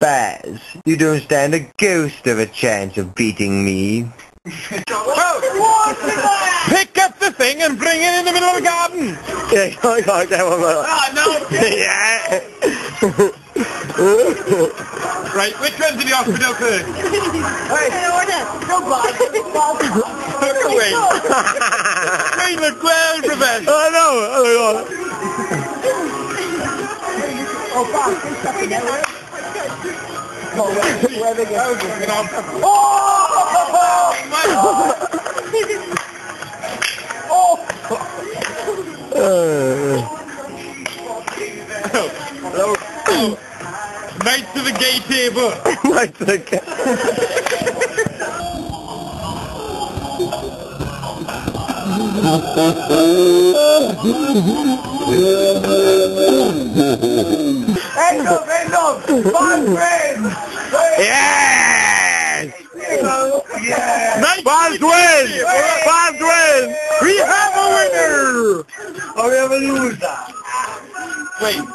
Baz, you don't stand a ghost of a chance of beating me. oh! Pick up the thing and bring it in the middle of the garden. Yeah, I got that one. Ah, no. Yeah. Right, which one's in the hospital first? Look away. Wayne, look well, Professor. I know. Oh, Knights of the gay table. Nice again. Enough, enough! Five friends! Yes! Of the wins! gay table. Baz! We have a winner. Or we have a loser! Wait.